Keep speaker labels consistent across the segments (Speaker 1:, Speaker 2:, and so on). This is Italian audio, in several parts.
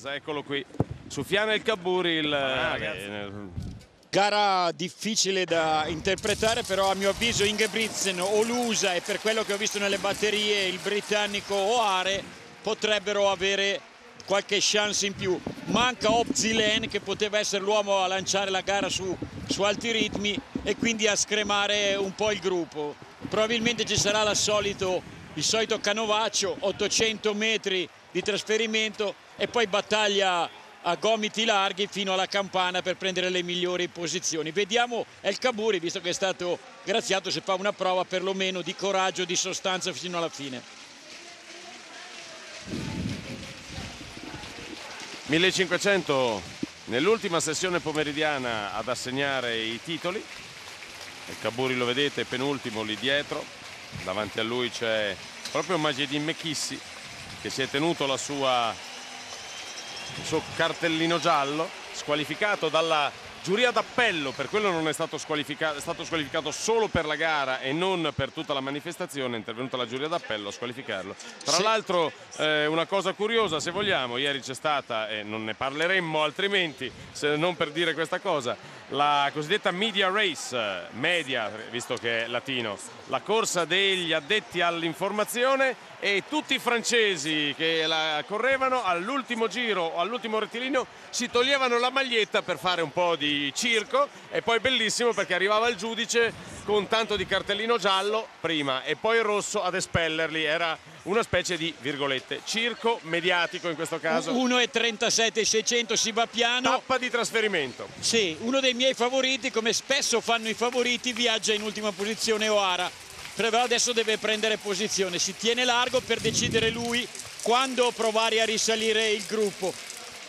Speaker 1: sorpresa, eccolo qui. Sufiana il Caburi, il...
Speaker 2: Ah,
Speaker 1: eh,
Speaker 2: Gara difficile da interpretare, però a mio avviso Ingebrigtsen o Lusa e per quello che ho visto nelle batterie il britannico Oare potrebbero avere qualche chance in più. Manca Opzilen che poteva essere l'uomo a lanciare la gara su, su alti ritmi e quindi a scremare un po' il gruppo. Probabilmente ci sarà solito, il solito canovaccio, 800 metri di trasferimento e poi battaglia a gomiti larghi fino alla campana per prendere le migliori posizioni. Vediamo El Caburi, visto che è stato graziato, se fa una prova perlomeno di coraggio, di sostanza fino alla fine.
Speaker 1: 1500 nell'ultima sessione pomeridiana ad assegnare i titoli. El Caburi lo vedete, penultimo lì dietro. Davanti a lui c'è proprio Magedin Mekissi che si è tenuto la sua il suo cartellino giallo, squalificato dalla giuria d'appello, per quello non è stato squalificato, è stato squalificato solo per la gara e non per tutta la manifestazione, è intervenuta la giuria d'appello a squalificarlo. Tra sì. l'altro eh, una cosa curiosa, se vogliamo, ieri c'è stata, e non ne parleremmo altrimenti, se non per dire questa cosa, la cosiddetta media race, media, visto che è latino, la corsa degli addetti all'informazione e tutti i francesi che la correvano all'ultimo giro all'ultimo rettilineo si toglievano la maglietta per fare un po' di circo e poi bellissimo perché arrivava il giudice con tanto di cartellino giallo prima e poi rosso ad espellerli, era una specie di virgolette circo mediatico in questo caso.
Speaker 2: 1,37 600 si va piano.
Speaker 1: Tappa di trasferimento.
Speaker 2: Sì, uno dei miei favoriti come spesso fanno i favoriti viaggia in ultima posizione Oara però adesso deve prendere posizione. Si tiene largo per decidere lui quando provare a risalire il gruppo.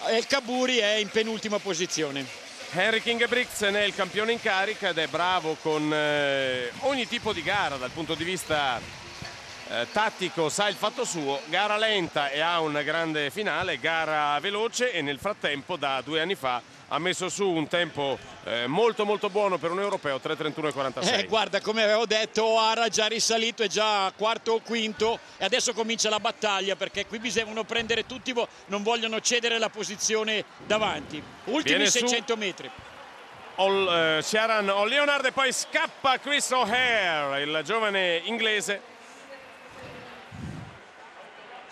Speaker 2: El Caburi è in penultima posizione
Speaker 1: Henrik Ingebrigtsen è il campione in carica ed è bravo con eh, ogni tipo di gara dal punto di vista eh, tattico sa il fatto suo, gara lenta e ha un grande finale, gara veloce e nel frattempo da due anni fa ha messo su un tempo eh, molto molto buono per un europeo 3.31.46
Speaker 2: eh, guarda come avevo detto Oara già risalito è già quarto o quinto e adesso comincia la battaglia perché qui bisogna prendere tutti non vogliono cedere la posizione davanti. Ultimi Viene 600 su... metri.
Speaker 1: Ol, eh, Sharon Leonard e poi scappa Chris O'Hare il giovane inglese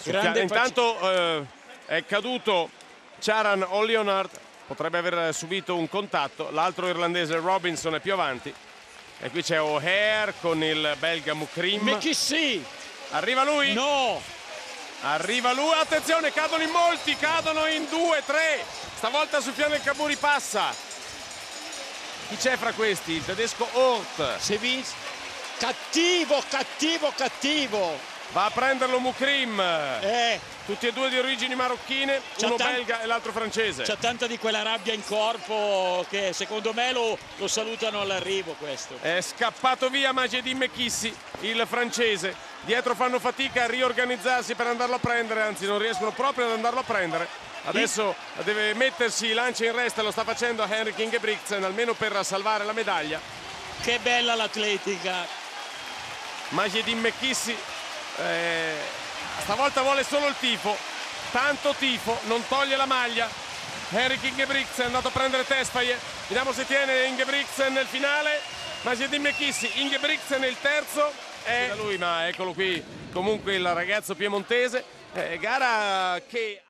Speaker 1: Grande Intanto eh, è caduto Charan o Leonard, potrebbe aver subito un contatto. L'altro irlandese Robinson è più avanti. E qui c'è O'Hare con il belga Mukrim.
Speaker 2: McKissy!
Speaker 1: Arriva lui?
Speaker 2: No!
Speaker 1: Arriva lui, attenzione, cadono in molti, cadono in due, tre. Stavolta sul piano del Caburi passa. Chi c'è fra questi? Il tedesco Hort.
Speaker 2: Sevis. Cattivo, cattivo, cattivo
Speaker 1: va a prenderlo Mukrim.
Speaker 2: Eh.
Speaker 1: tutti e due di origini marocchine uno belga e l'altro francese.
Speaker 2: C'è tanta di quella rabbia in corpo che secondo me lo, lo salutano all'arrivo questo.
Speaker 1: È scappato via Magedin Mekissi il francese. Dietro fanno fatica a riorganizzarsi per andarlo a prendere anzi non riescono proprio ad andarlo a prendere. Adesso I... deve mettersi lancia in resta lo sta facendo Henrik Ingebrigtsen almeno per salvare la medaglia.
Speaker 2: Che bella l'atletica.
Speaker 1: Magedin Mekissi eh, stavolta vuole solo il tifo. Tanto tifo non toglie la maglia. Eric Ingebrigtsen è andato a prendere Tesfaye vediamo se tiene Ingebrigtsen nel finale. Majedin Mekissi Ingebrigtsen è il terzo. È lui ma eccolo qui. Comunque il ragazzo piemontese. Eh, gara che